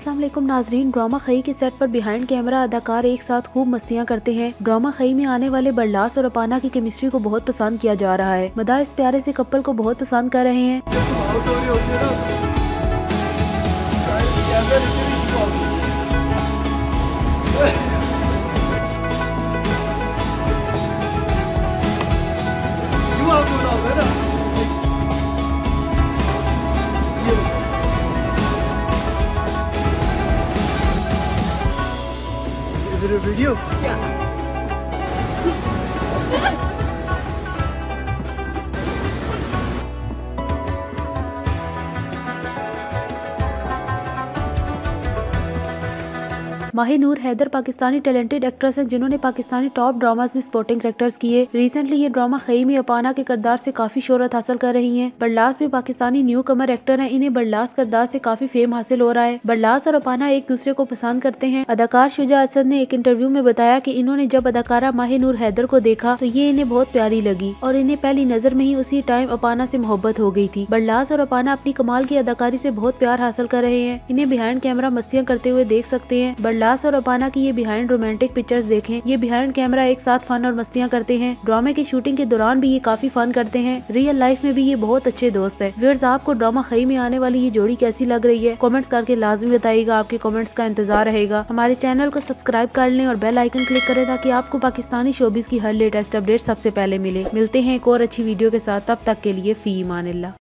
वालेकुम नाजरीन, ड्रामा खई के सेट पर बिहाइंड कैमरा अदाकार एक साथ खूब मस्तियाँ करते हैं। ड्रामा खई में आने वाले बरलास और अपाना की केमिस्ट्री को बहुत पसंद किया जा रहा है। मदा इस प्यारे से कपल को बहुत पसंद कर रहे हैं। video? Yeah. Video? Mahnoor Haider Pakistani talented actress हैं जिन्होंने पाकिस्तानी टॉप ड्रामास में स्पोर्टिंग करेक्टर्स किए। रिसेंटली ये ड्रामा खईमी अपाना के करदार से काफ़ी शोहरत हासिल कर रही हैं। बरलास भी पाकिस्तानी न्यू कमर एक्टर हैं। इन्हें बरलास करदार से काफ़ी फेम हासिल हो रहा है। बरलास और अपाना एक दूसरे को पसंद करते हैं। अदाकार शुजा असद ने एक इंटरव्यू में बताया की इन्होंने जब अदाकारा माहिनूर हैदर को देखा तो ये इन्हें बहुत प्यारी लगी और इन्हें पहली नज़र में ही उसी टाइम अपाना से मोहब्बत हो गई थी। बरलास और अपाना अपनी कमाल की अदाकारी से बहुत प्यार हासिल कर रहे हैं। इन्हें बिहाइंड कैमरा मस्तियाँ करते हुए देख सकते हैं। बरलास और अपाना की ये बिहाइंड रोमांटिक पिक्चर्स देखें। ये बिहाइंड कैमरा एक साथ फन और मस्तियाँ करते हैं। ड्रामे की शूटिंग के दौरान भी ये काफ़ी फन करते हैं। रियल लाइफ में भी ये बहुत अच्छे दोस्त है। व्यूअर्स आपको ड्रामा खई में आने वाली ये जोड़ी कैसी लग रही है? कॉमेंट्स करके लाजमी बताइएगा। आपके कॉमेंट्स का इंतज़ार रहेगा। हमारे चैनल को सब्सक्राइब कर लें और बेल आइकन क्लिक करें ताकि आपको पाकिस्तानी शोबीज की हर लेटेस्ट अपडेट सबसे पहले मिले। मिलते हैं एक और अच्छी वीडियो के साथ। तब तक के लिए फ़ी ईमान